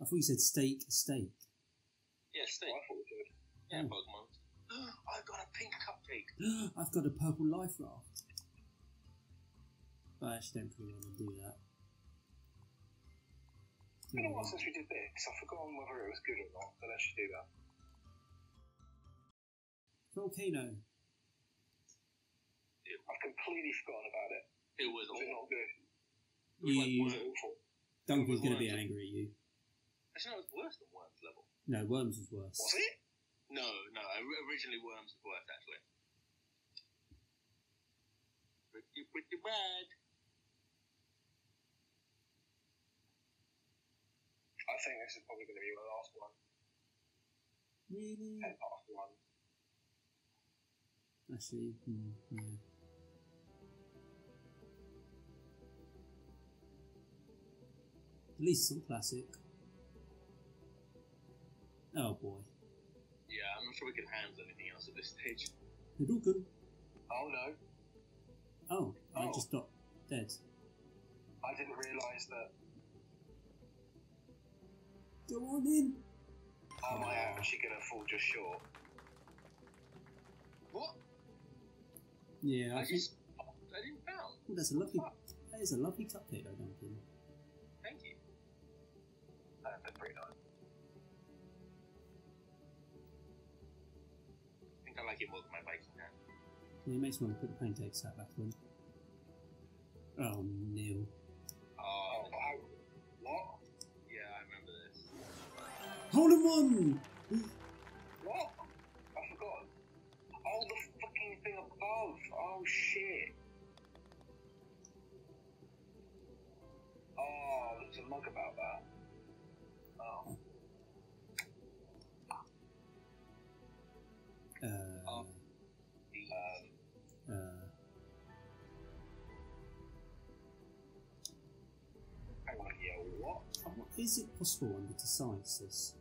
I thought you said steak, steak. Yeah, steak. I thought we did. Yeah, Oh. Pokemon. I've got a pink cupcake. I've got a purple life raft. But I actually don't really want to do that. It's been a while since we did this. I've forgotten whether it was good or not, but let's just do that. Volcano. I've completely forgotten about it. It was Was it awful. not good? It was like You- Was it awful? Duncan's going to be angry at you. Actually, no, it was worse than Worms level. No, Worms was worse. Was it? No, no. Originally, Worms was worse, actually. Pretty, pretty bad. I think this is probably going to be my last one. Really? Ten past one. Actually, hmm, yeah. At least some classic. Oh boy. Yeah, I'm not sure we can handle anything else at this stage. Hadouken. Oh no, Oh, I Oh. just got dead. I didn't realise that. Go on in. Oh, am I actually going to fall just short? What? Yeah, I I think just. I didn't oh, that's a lovely. That is a lovely cupcake, though, Duncan. Thank like it more than my Viking hand. Yeah, it makes me want to put the pancake sack back on. Oh, Neil. Oh, how? What? yeah, I remember this. Hole in one! What? I forgot. Oh, the fucking thing above. Oh shit. Oh, there's a mug about that. Oh. Is it possible under to science this?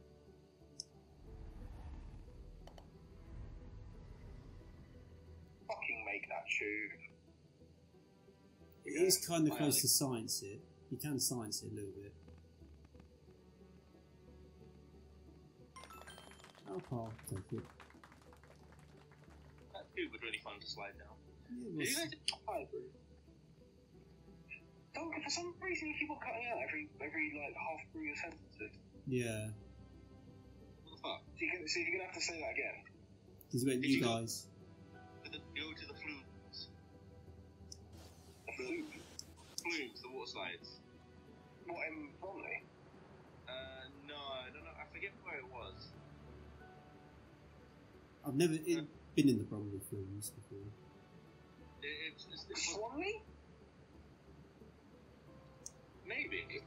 Fucking make that tube. It is kind of close to science it. You can science it a little bit. Alcohol, take it. That tube was really fun to slide down. Yeah, Did you guys. Don't, for some reason, you keep on cutting out every, every like, half through your sentences. yeah. what the fuck? So, you can, so you're going to have to say that again. Because you went, Did you you go- guys. The, go to the flumes. The flute. Flumes, the water slides. What, in Bromley? Uh, no, I don't know. I forget where it was. I've never in, been in the Bromley films before. It, it, it, it was, Swanley? Maybe.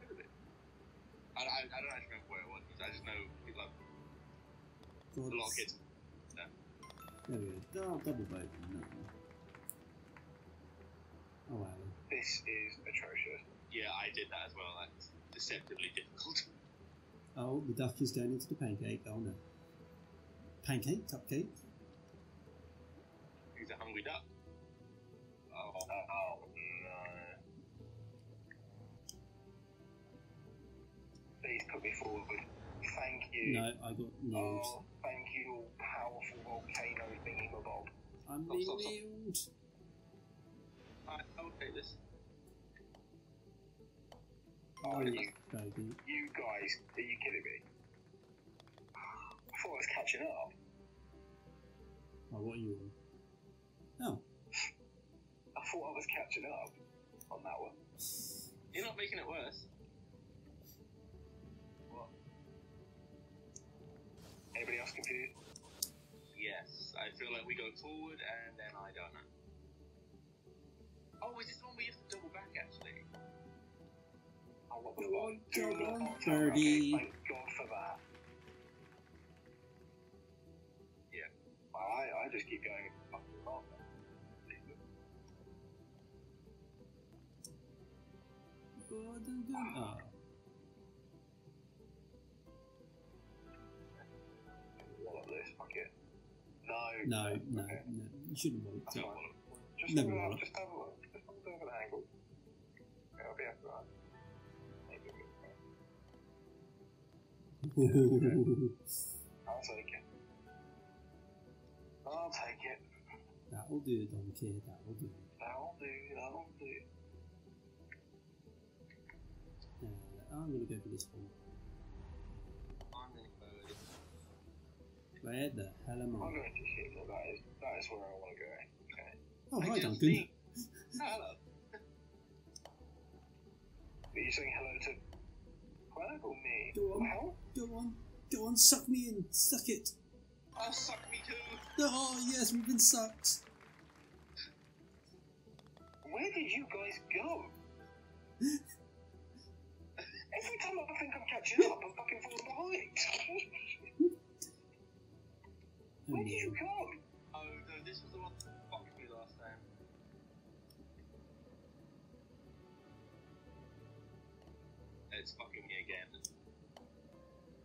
Could have been. I, I, I don't actually remember where it was. I just know people have God, a lot of kids. There we go. Oh, double vote. No. Oh, wow. This is atrocious. Yeah, I did that as well. That's deceptively difficult. Oh, the duck is going into the pancake. Oh, no. Pancake? Cupcake? He's a hungry duck. Put me forward. Thank you. No, I got nailed. Oh, thank you, all powerful volcano thingy bob. I'm stop, being stop, stop. nailed. I, I'll take this. Oh, No, you, baby. you guys, are you kidding me? I thought I was catching up. Oh, what are you on? Oh, I thought I was catching up on that one. You're not making it worse. Anybody else confused? Yes, I feel like we go forward and then I don't know. Oh, is this the one we have to double back actually? Oh, what the Go on, fuck? Do not on, tell me. birdie. Okay, thank God for that. Yeah. Well, I, I just keep going fucking wrong. God, I'm this, fuck it. No. No, no, Okay. no. You shouldn't want to. fine. Just Never have a look, just have a look. Just have a look at the angle. I'll be that. Maybe. I'll take it. I'll take it. That'll do, Donkey. That'll do. That'll do, that'll do. Uh, I'm gonna go for this one. I'm gonna go with it. Where the hell am I'm going to Shiva. That is, that is where I want to go. Okay. Oh, hi, I can Duncan. see- Hello. Are you saying hello to Quag or me? Go on. Hell? Go on, go on, suck me in, suck it. Oh, suck me too. Oh yes, we've been sucked. Where did you guys go? Every time I think I'm catching up, I'm fucking falling behind. Where did you go? Oh no, this was the one that fucked me last time. It's fucking me again.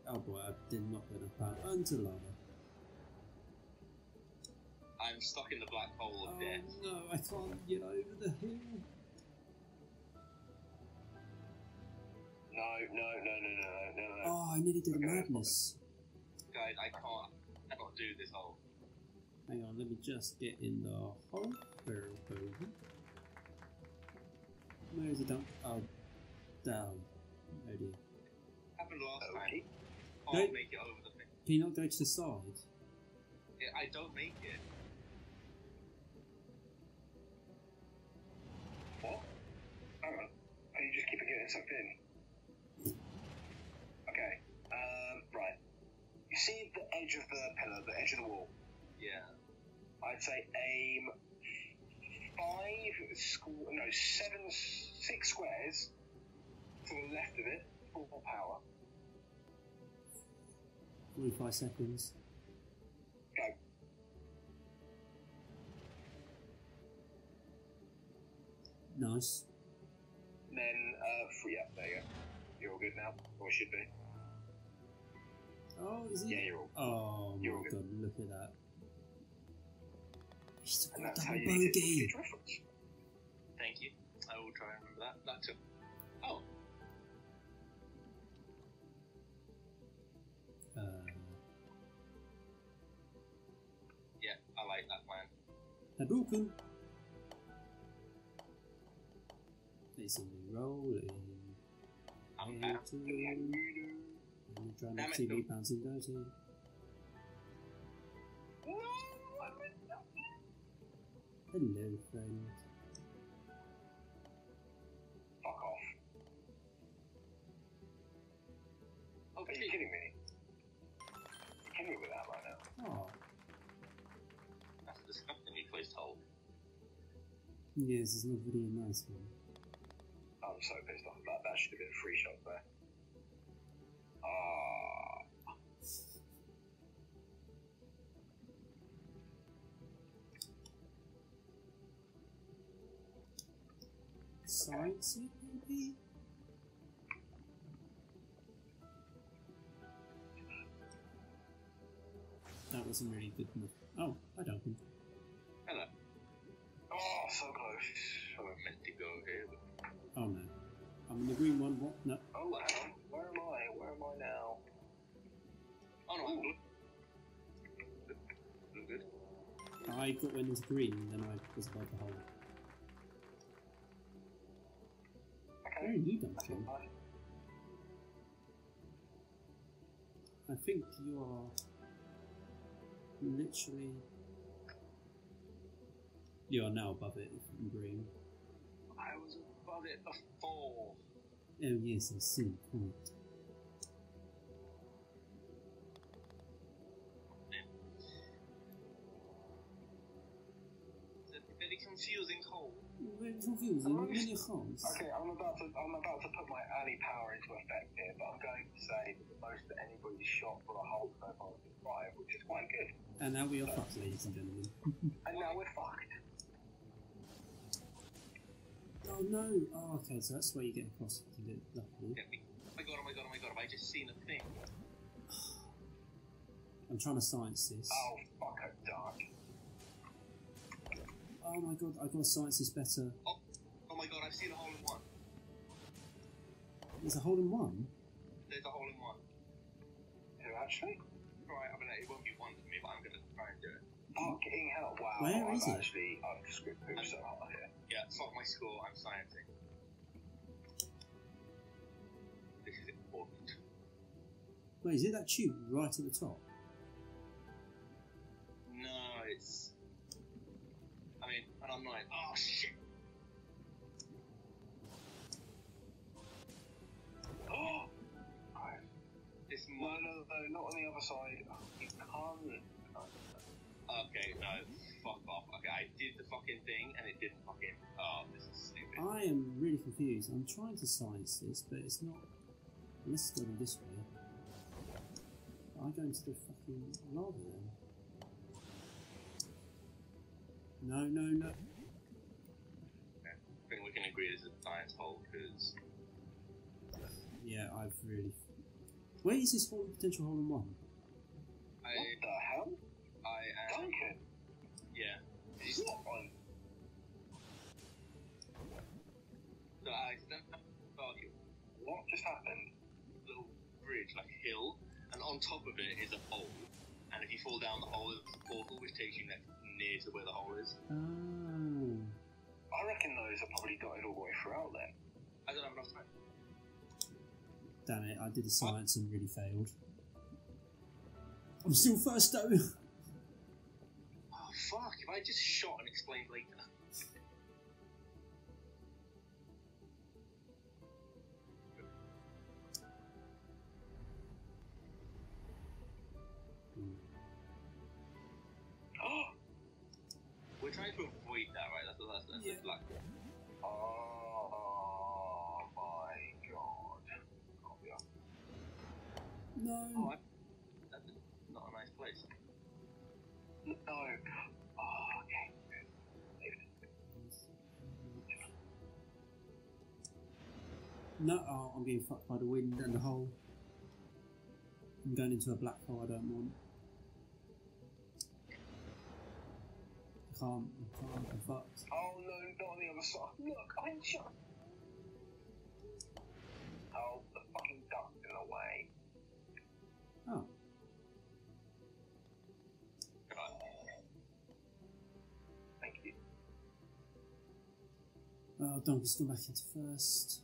Oh boy, I did not get enough power onto lava. I'm stuck in the black hole of Oh death. no, I can't get over the hill. No, no, no, no, no, no, no. Oh, I nearly did a Okay. madness. Guys, I can't. I can't do this hole. Hang on, let me just get in the hole. Where over? Where is it down? Oh, down. Oh dear. Happened last time. Okay. Can't No. make it over the thing. Can you not go to the side? Yeah, I don't make it. What? Hang on. Are you just keeping getting sucked in? Okay. Um, right. You see the edge of the pillar, the edge of the wall? Yeah. I'd say aim five, squ- no, seven, six squares to the left of it, full power. 45 seconds. Go. Nice. Then, uh, free up. There you go. You're all good now, or should be. Oh, is he? Yeah, you're all. Oh You're my all good. god, look at that. He's And got that's double how you need to bogey. get reference. Thank you. I will try and remember that. That took. Oh, Uh, yeah. I like that plan. Hadouken. Basically rolling. I'm back. to- Yeah, And you do. then trying Damn to see me bouncing dirty. No, I. Hello, friend. Fuck off. Oh, Are you kidding me? You're kidding me with that right now. Oh, That's a disgustingly placed hole. yes, it's not really a nice one. I'm so pissed off about that. that. Should have been a free shot there. Science maybe? That wasn't really good enough. Oh, I don't think. Hello. Oh, so close. I meant to go here. but- Oh no. I'm in the green one. What? No. Oh, hang on. I got went into green then I was above the hole. Okay. Where are you, Duncan? I think you are literally. You are now above it in green. I was above it before. Oh yes, I see. Point. Many holes. Okay, I'm about to I'm about to put my early power into effect here, but I'm going to say that the most that anybody's shot for a whole so far is five, which is quite good. And now we are fucked, ladies and gentlemen. And now we're fucked. Oh no! Oh, okay, so that's where you get across to get lucky. Get me. Oh my god, oh my god, oh my god, have I just seen a thing? I'm trying to science this. Oh fuck a duck. Oh my god, I got science this better. Oh my god, I've seen a hole in one. There's a hole in one. There's a hole in one. to actually. Right, I mean, it won't be one for me, but I'm gonna try and do it. Fucking hell! Wow. Where I've is it? actually I've screwed poo so hard here. Yeah, fuck my score, I'm sciencing. This is important. Wait, is it that tube right at the top? No, it's. I mean, and I'm like, oh shit! Not on the other side. Oh, you can't. Okay, no, fuck off. Okay, I did the fucking thing and it didn't fucking. Oh, this is stupid. I am really confused. I'm trying to science this, but it's not. Unless it's going this way. I go into the fucking lava then. No, no, no. I think we can agree this is a science hole because Yeah, I've really. Where is this hole potential hole in one? I, What the hell? I am. Duncan? Yeah. It's, What on? so Alex, don't argue. What just happened? little bridge, like a hill, and on top of it is a hole. And if you fall down the hole, there's a portal which takes you next, near to where the hole is. Oh. I reckon those are probably dotted all the way throughout then. I don't have enough time. Damn it, I did the science and really failed. I'm still first though. Oh fuck! If I just shot and explained later. We're trying to avoid that, right? That's what that's, that's Yeah. like. oh my god. Oh, yeah. No. Oh, I, that's not a nice place. No. Oh, okay. No, oh, I'm getting fucked by the wind and the hole. I'm going into a black hole I don't want. Can't, I can't, I'm fucked. Oh no, not on the other side. Look, I'm shot. Oh, the fucking duck's in the way. Oh, Thank you. oh Donkey's gone back into first.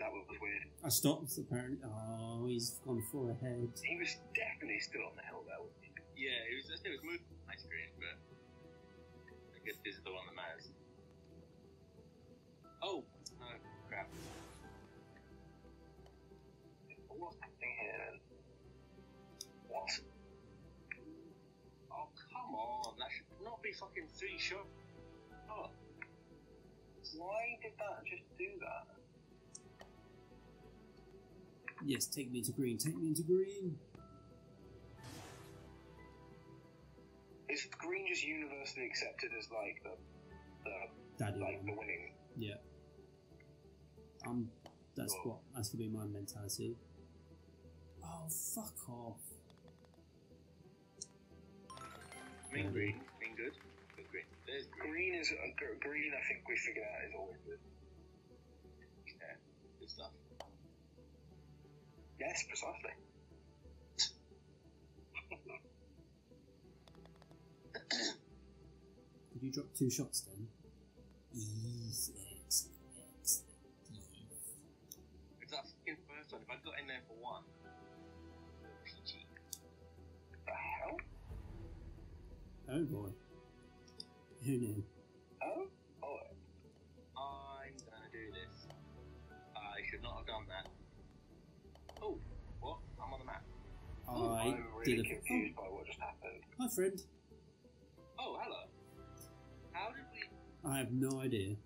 That was weird. I stopped apparently. Oh, he's gone four ahead. He was definitely still on the hill there. wasn't he? Yeah, it was. It was moving on my screen, but I guess this is the one that matters. Oh no, crap! What's happening here then? What? Oh come on, that should not be fucking three shot. Oh, Why did that just do that? Yes, take me into green. Take me into green. Is green just universally accepted as like the, the Daddy like the one. winning? Yeah. Um, that's Oh. what that's gonna be my mentality. Oh, fuck off. mean green, mean good, good green. There's green. Green is uh, green. I think we figured out is always good. Yeah, good stuff. Yes, precisely. Did you drop two shots then? Yes, excellent, excellent. Yes. It's that fucking first one. If I got in there for one, PG. The hell? Oh boy. Who knew? Oh, I I'm did really a. confused by what just happened. Hi, friend. Oh, hello. How did we? I have no idea.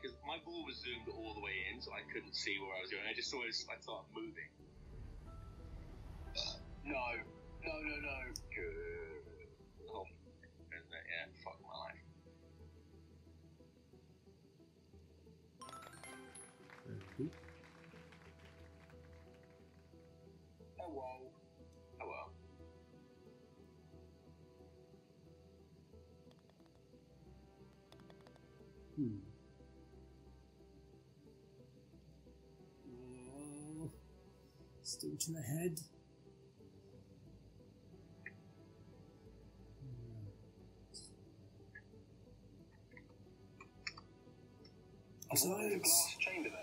Because my ball was zoomed all the way in, so I couldn't see where I was going. I just saw it. I started moving. Uh, no, no, no, no. Good. Still to the head. Besides, glass chamber there.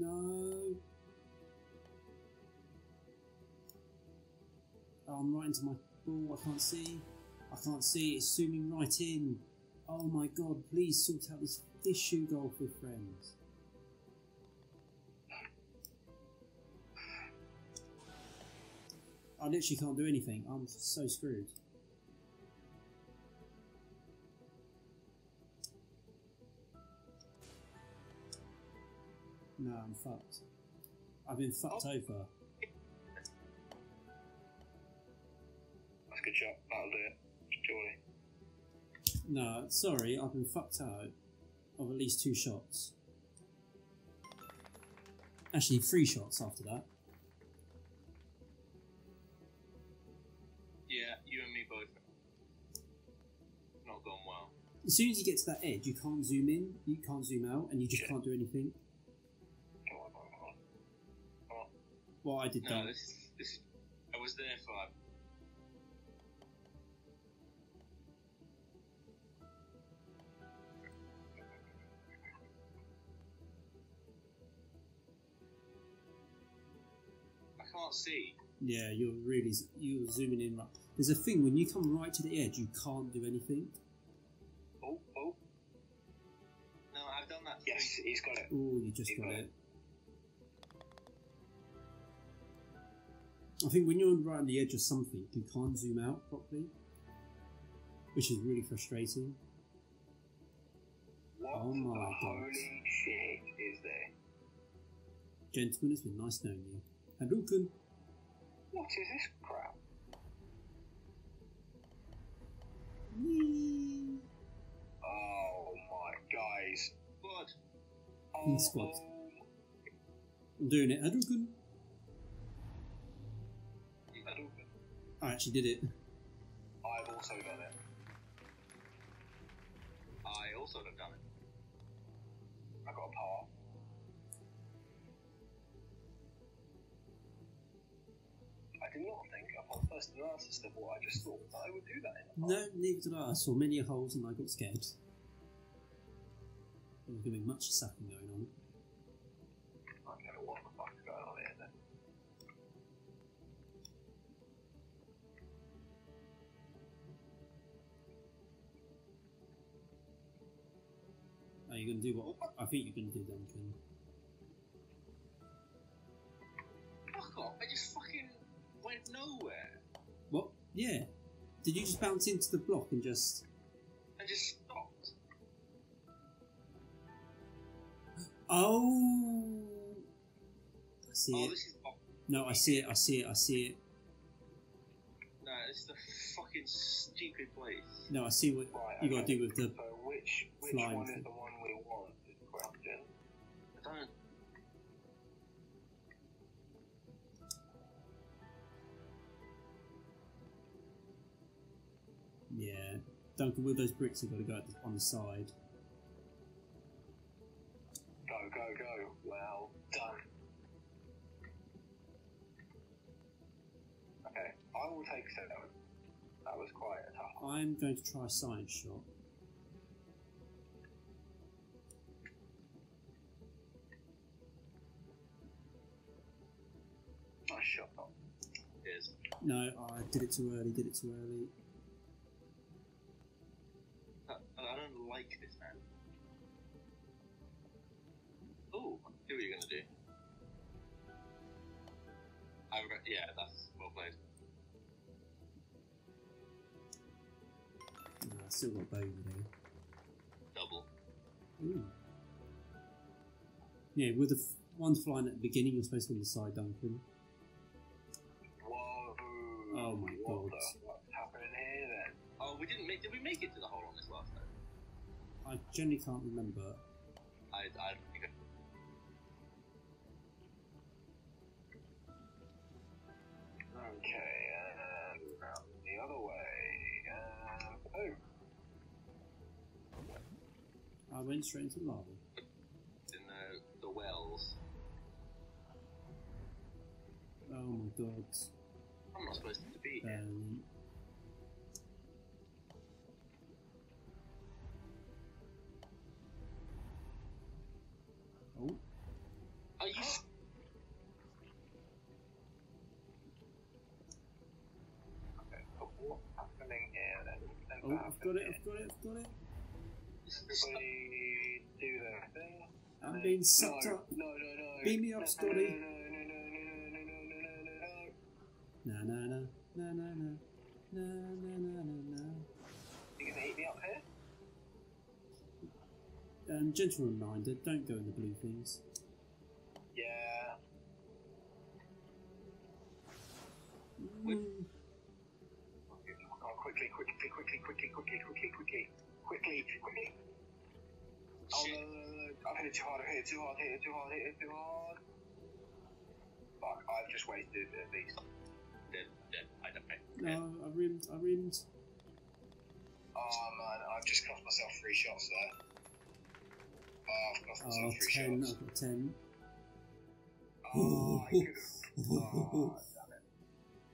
No. Oh, I'm right into my ball. I can't see. I can't see. It's zooming right in. Oh my god! Please sort out this shoe golf with friends. I literally can't do anything. I'm so screwed. No, I'm fucked. I've been fucked Oh. over. That's a good shot. That'll do it. Surely. No, sorry, I've been fucked out of at least two shots. Actually, three shots after that. Yeah, you and me both. Not gone well. As soon as you get to that edge, you can't zoom in, you can't zoom out, and you just Yeah. can't do anything. Well, I did No, that. this this I was there for like I can't see. Yeah, you're really you're zooming in right. There's a thing when you come right to the edge, you can't do anything. Oh, oh. No, I've done that. Yes, he's got it. Oh, you just You got got it. I think when you're right on the edge of something, you can't zoom out properly, which is really frustrating. What Oh my God. holy shit is there? Gentlemen, it's been nice knowing you. And Hadouken! What is this crap? Whee! Oh my guys. Blood. Oh, squad. I'm doing it. Hadouken! I actually did it. I've also done it. I also have done it. I got a par. I did not think upon first analysis of what I just thought that I would do that in. No, neither did I. I saw many holes and I got scared. There was going to be much sacking going on. You to do what I think you're to do, Duncan? Fuck off! I just fucking went nowhere. What? Yeah. Did you just bounce into the block and just. I just stopped. Oh! I see Oh, it. this is No, I see it, I see it, I see it. no, this is a fucking stupid place. No, I see what Right, you got to do with the. So which which Flying one thing. I. Yeah. Duncan, with those bricks, you've got to go at on the side. Go, go, go. Well done. Okay, I will take seven. That was quite a tough one. I'm going to try a science shot. No, oh, I did it too early, did it too early. Uh, I, I don't like this man. Oh, I see what you're gonna do. I re- yeah, that's well played. No, I still got bogey there. Double. Ooh. Yeah, with the f- one flying at the beginning, you're supposed to be on the side, Duncan. Oh my what god. What's happening here then? Oh, we didn't make. Did we make it to the hole on this last time? I generally can't remember. I, I don't think. I, Okay, and out the other way. And boom. I went straight into lava. in the the wells. Oh my god. I'm not supposed to be here. Um, oh, Are you? s- Okay, so what's happening here then? Then oh, I've got it, happened I've got it, I've got it. here? Everybody do their thing. I'm being sucked no, up. No, no, no. Beam me up, no, Scotty. Na na na na na na na na na na na. You gonna eat me up here? Um, gentle reminder: don't go in the blue things. Yeah. Mm. Oh, quickly, quickly, quickly, quickly, quickly, quickly, quickly, quickly, quickly. Oh no, no, no, no. I've hit it too hard, I've hit it too hard, hit it too hard, hit it too hard. Fuck, I've just wasted at least. Dead, dead. I don't know. No, I rimmed, I rimmed. Oh man, I've just cost myself three shots there. Oh, I've cost Oh, myself three 10, shots. I've got 10. Oh, I could've. Oh, damn it.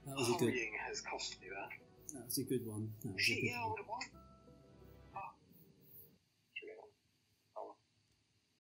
That was a good. Hurrying has cost me that. That was a good one. That was a good yeah, I one. would have won.